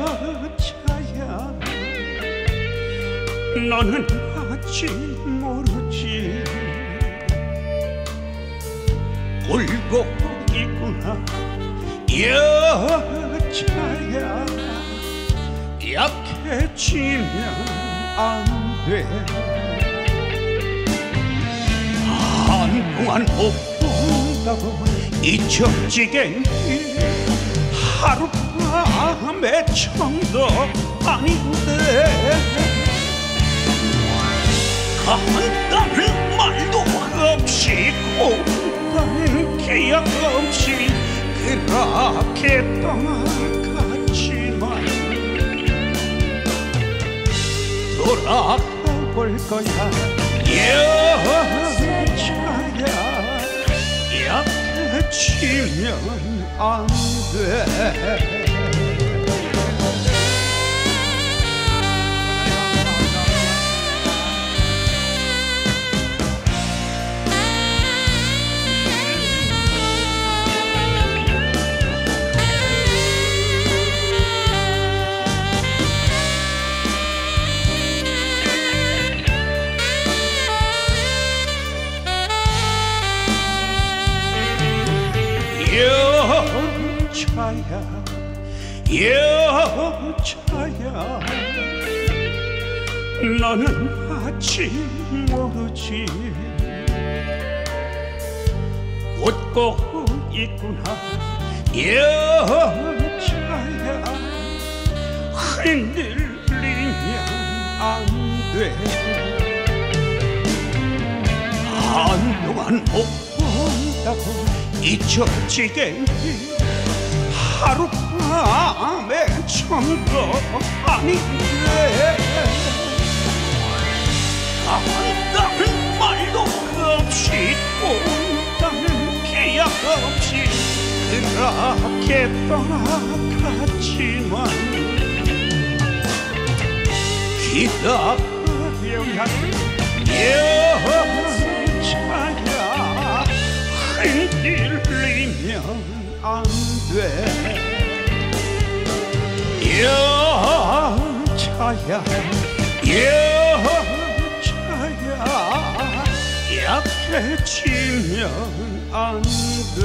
여자야 너는 아직 모르지. 울고 있구나. 여자야. 약해지면 안돼. 한동안 못 본다고 잊혀지겠니 하 룻밤에 청도 아닌데 간다는 말도 없이 고다는 계약 없이 그렇게 떠나갔지만 돌아올 거야. 여자야 약해지면 안돼 여자야 여자야. 너는 아직 모르지. 웃고 있구나. 여자야. 흔들리면 안돼. 한동안 못 본다고 잊혀지겠니 하룻밤에 청도 아닌데. 간다는 말도 없이 온다는 계약 없이 그렇게 떠나갔지만 기다려야 여자야. 흔들리면 안 돼. 여차야 여차야. 약해지면 안돼.